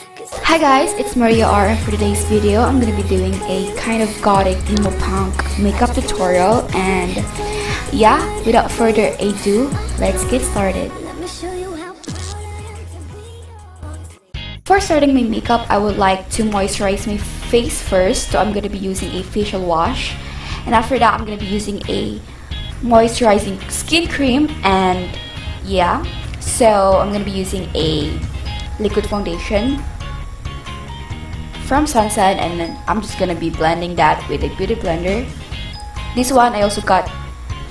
Hi guys, it's Marrey R. and For today's video, I'm gonna be doing a kind of gothic emo punk makeup tutorial and yeah, without further ado, let's get started. Before starting my makeup, I would like to moisturize my face first. So I'm gonna be using a facial wash and after that, I'm gonna be using a moisturizing skin cream and yeah, so I'm gonna be using a liquid foundation from Sansan and then I'm just gonna be blending that with a beauty blender. This one I also got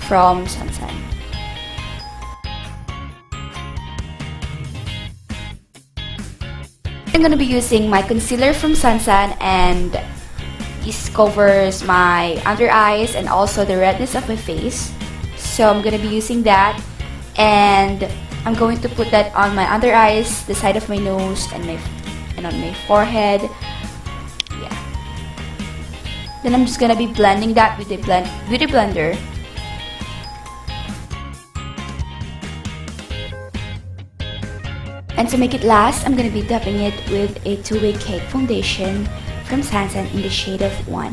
from Sansan. I'm gonna be using my concealer from Sansan and this covers my under eyes and also the redness of my face. So I'm gonna be using that and I'm going to put that on my under eyes, the side of my nose and my and on my forehead Yeah. then I'm just gonna be blending that with a blend beauty blender. And to make it last, I'm gonna be dapping it with a two-way cake foundation from Sansan in the shade of 1.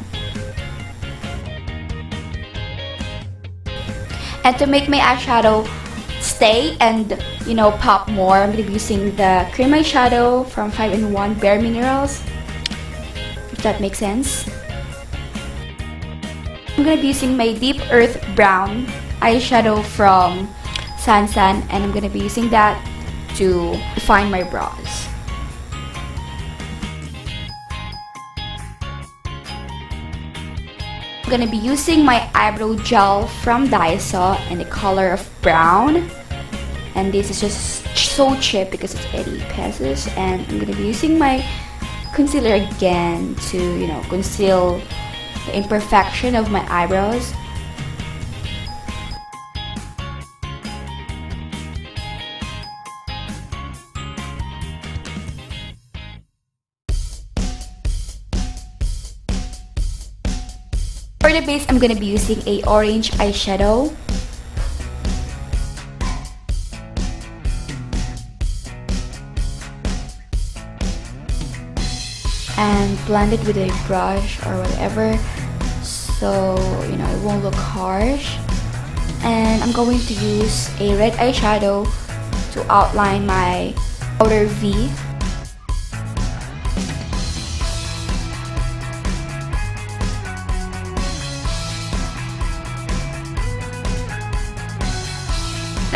And to make my eyeshadow stay and you know pop more, I'm gonna be using the cream eyeshadow from 5-in-1 Bare Minerals. If that makes sense. I'm to be using my Deep Earth Brown eyeshadow from Sansan and I'm to be using that to define my brows. I'm to be using my eyebrow gel from Daiso in the color of brown and this is just so cheap because it's 80 pesos and I'm to be using my concealer again to you know conceal the imperfection of my eyebrows. For the base, I'm gonna be using a orange eyeshadow. And blend it with a brush or whatever. So you know it won't look harsh. And I'm going to use a red eyeshadow to outline my outer V.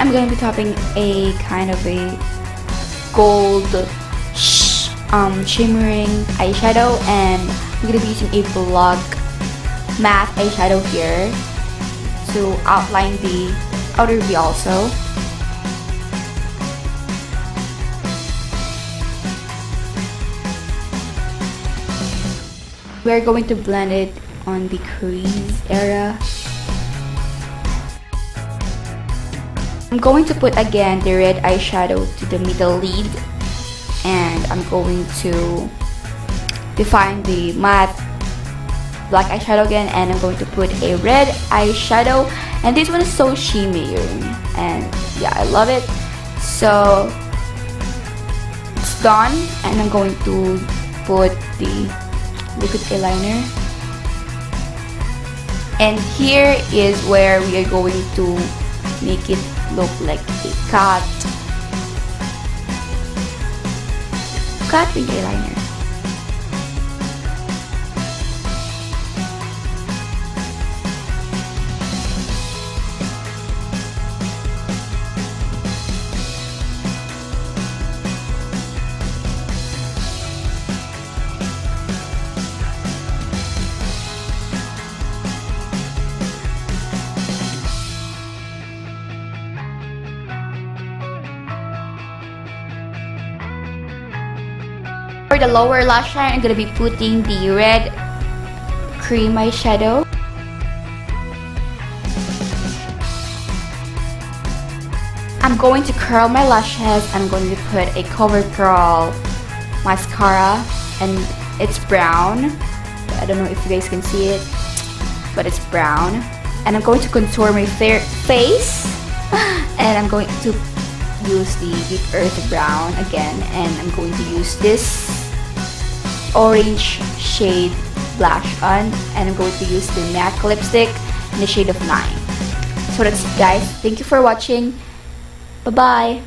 I'm going to be topping a kind of a gold um, shimmering eyeshadow and I'm to be using a block matte eyeshadow here to outline the outer V also. We're going to blend it on the crease area. I'm going to put again the red eyeshadow to the middle lid and I'm going to define the matte black eyeshadow again and I'm going to put a red eyeshadow and this one is so shimmering and yeah I love it. So it's done and I'm going to put the liquid eyeliner. And here is where we are going to make it look like a cat cat with eyeliner the lower lash line, I'm going to be putting the red cream eyeshadow. I'm going to curl my lashes. I'm going to put a CoverGirl mascara and it's brown. I don't know if you guys can see it, but it's brown. And I'm going to contour my face and I'm going to use the deep earth brown again and I'm going to use this orange shade blush on and I'm going to use the MAC lipstick in the shade of 9. So that's it guys. Thank you for watching. Bye-bye.